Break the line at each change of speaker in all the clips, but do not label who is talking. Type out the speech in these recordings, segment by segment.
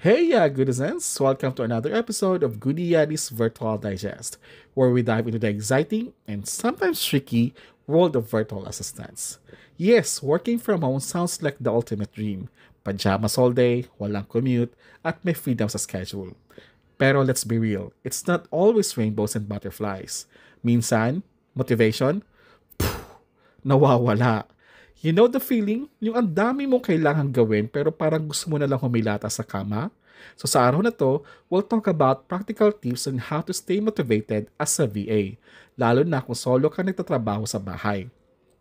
Hey, yeah, goodisans! Welcome to another episode of Goody Yadi's Virtual Digest, where we dive into the exciting and sometimes tricky world of virtual assistants. Yes, working from home sounds like the ultimate dream. Pajamas all day, walang commute, at may freedom sa schedule. Pero let's be real, it's not always rainbows and butterflies. Minsan, motivation, phew, nawawala. You know the feeling? Yung ang dami mong kailangan gawin pero parang gusto mo na lang humilata sa kama? So sa araw na to, we'll talk about practical tips on how to stay motivated as a VA, lalo na kung solo ka nagtatrabaho sa bahay.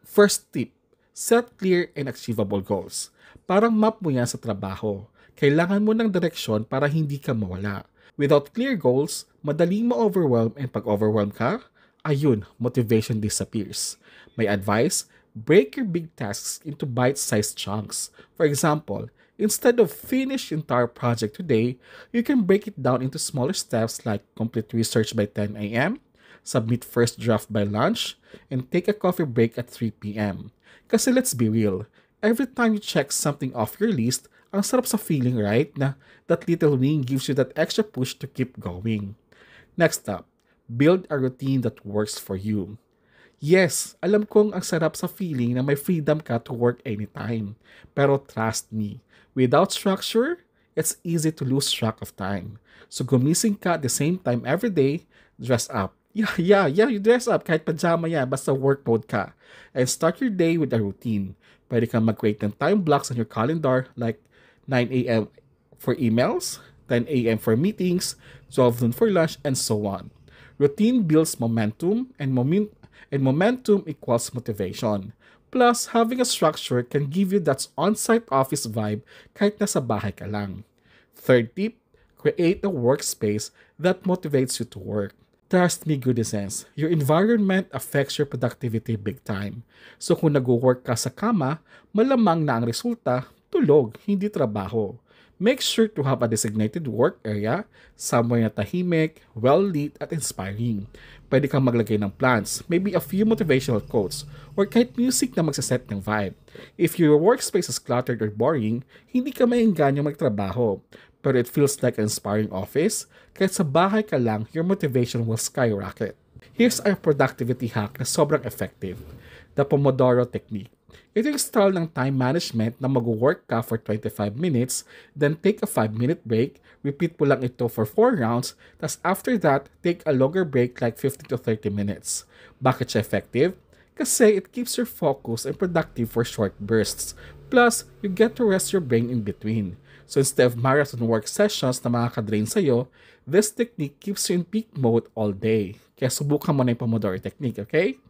First tip, set clear and achievable goals. Parang map mo yan sa trabaho. Kailangan mo ng direksyon para hindi ka mawala. Without clear goals, madaling ma-overwhelm and pag overwhelm ka, ayun, motivation disappears. My advice, break your big tasks into bite-sized chunks. For example, instead of finish entire project today, you can break it down into smaller steps like complete research by 10 a.m., submit first draft by lunch, and take a coffee break at 3 p.m. Kasi let's be real, every time you check something off your list, ang sarap sa feeling, right? Na that little win gives you that extra push to keep going. Next up, build a routine that works for you. Yes, alam kong ang sarap sa feeling na may freedom ka to work anytime. Pero trust me, without structure, it's easy to lose track of time. So gumising ka at the same time every day, dress up. Yeah, yeah, yeah, you dress up kahit pajama yan, basta work mode ka. And start your day with a routine. Pwede kang mag-create ng time blocks on your calendar like 9 a.m. for emails, 10 a.m. for meetings, 12 noon for lunch, and so on. Routine builds momentum and moment and momentum equals motivation. Plus, having a structure can give you that on-site office vibe kahit nasa bahay ka lang. Third tip, create a workspace that motivates you to work. Trust me, goodness, your environment affects your productivity big time. So kung nag-work ka sa kama, malamang na ang resulta, tulog, hindi trabaho. Make sure to have a designated work area, somewhere na tahimik, well-lit at inspiring. Pwede kang maglagay ng plants, maybe a few motivational quotes, or kahit music na magsaset ng vibe. If your workspace is cluttered or boring, hindi ka maingganyo magtrabaho. Pero it feels like an inspiring office, kahit sa bahay ka lang, your motivation will skyrocket. Here's our productivity hack na sobrang effective. The Pomodoro Technique. Ito yung style ng time management na mag-work ka for 25 minutes, then take a 5-minute break, repeat mo lang ito for 4 rounds, tas after that, take a longer break like 15 to 30 minutes. Bakit siya effective? Kasi it keeps your focus and productive for short bursts. Plus, you get to rest your brain in between. So instead of marathon work sessions na makakadrain sa'yo, this technique keeps you in peak mode all day. Kaya subukan mo na yung Pomodoro technique, okay?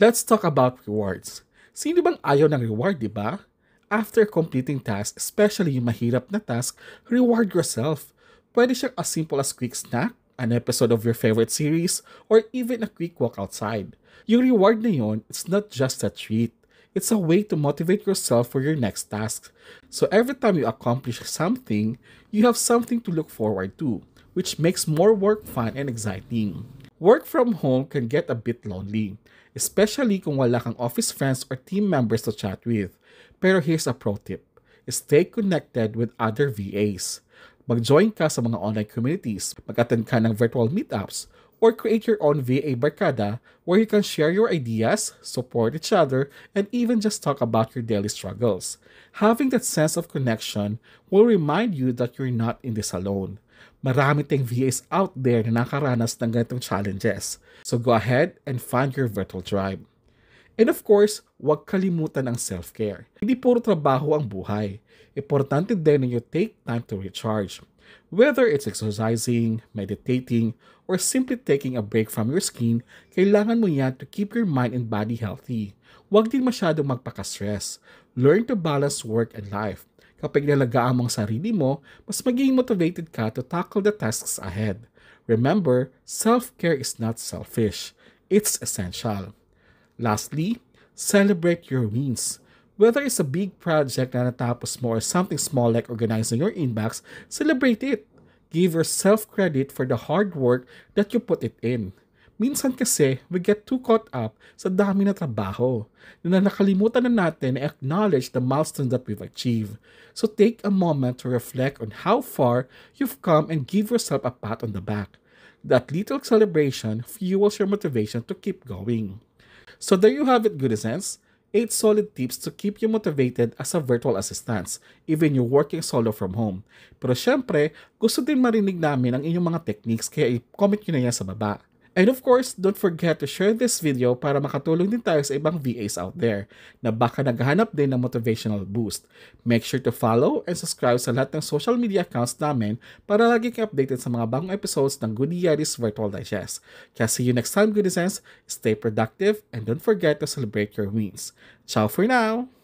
Let's talk about rewards. Sino bang ayaw ng reward, di ba? After completing task, especially yung mahirap na task, reward yourself. Pwede siyang as simple as quick snack, an episode of your favorite series, or even a quick walk outside. Yung reward na yon, it's not just a treat. It's a way to motivate yourself for your next task. So every time you accomplish something, you have something to look forward to, which makes more work fun and exciting. Work from home can get a bit lonely, especially kung wala kang office friends or team members to chat with. Pero here's a pro tip. Stay connected with other VAs. Mag-join ka sa mga online communities, mag-attend ka ng virtual meetups, or create your own VA barkada where you can share your ideas, support each other, and even just talk about your daily struggles. Having that sense of connection will remind you that you're not in this alone marami tayong VAs out there na nakaranas ng ganitong challenges. So go ahead and find your virtual tribe. And of course, huwag kalimutan ang self-care. Hindi puro trabaho ang buhay. Importante din na you take time to recharge. Whether it's exercising, meditating, or simply taking a break from your screen, kailangan mo yan to keep your mind and body healthy. Huwag din masyadong magpaka-stress. Learn to balance work and life. Kapag nalagaan mong sarili mo, mas magiging motivated ka to tackle the tasks ahead. Remember, self-care is not selfish. It's essential. Lastly, celebrate your wins. Whether it's a big project na natapos mo or something small like organizing your inbox, celebrate it. Give yourself credit for the hard work that you put it in. Minsan kasi, we get too caught up sa dami na trabaho na nakalimutan na natin na acknowledge the milestones that we've achieved. So take a moment to reflect on how far you've come and give yourself a pat on the back. That little celebration fuels your motivation to keep going. So there you have it, good sense. 8 solid tips to keep you motivated as a virtual assistant, even you're working solo from home. Pero syempre, gusto din marinig namin ang inyong mga techniques kaya i-comment nyo na yan sa baba. And of course, don't forget to share this video para makatulong din tayo sa ibang VAs out there na baka naghahanap din ng motivational boost. Make sure to follow and subscribe sa lahat ng social media accounts namin para lagi kang updated sa mga bagong episodes ng Goody Yaris Virtual Digest. Kaya see you next time, Goody Sense. Stay productive and don't forget to celebrate your wins. Ciao for now!